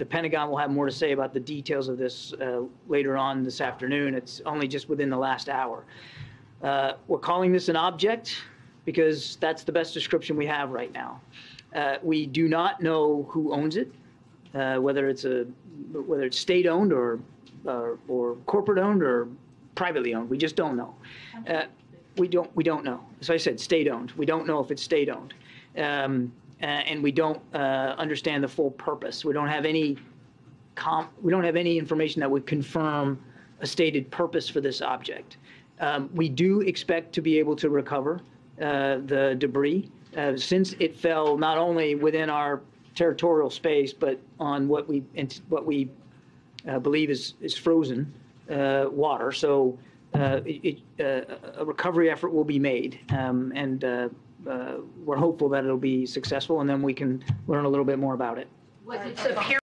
the Pentagon will have more to say about the details of this uh, later on this afternoon. It's only just within the last hour. Uh, We're calling this an object because that's the best description we have right now. Uh, We do not know who owns it, uh, whether it's a, whether it's state-owned or, or or corporate-owned or privately owned. We just don't know. Uh, We don't, we don't know. As I said, state-owned. We don't know if it's state-owned. Um, uh, And we don't uh, understand the full purpose. We don't have any comp, we don't have any information that would confirm a stated purpose for this object. Um, We do expect to be able to recover uh, the debris, uh, since it fell not only within our territorial space, but on what we, what we uh, believe is, is frozen uh, water. So it, a recovery effort will be made, um, and uh, we're hopeful that it'll be successful, and then we can learn a little bit more about it. Was it superior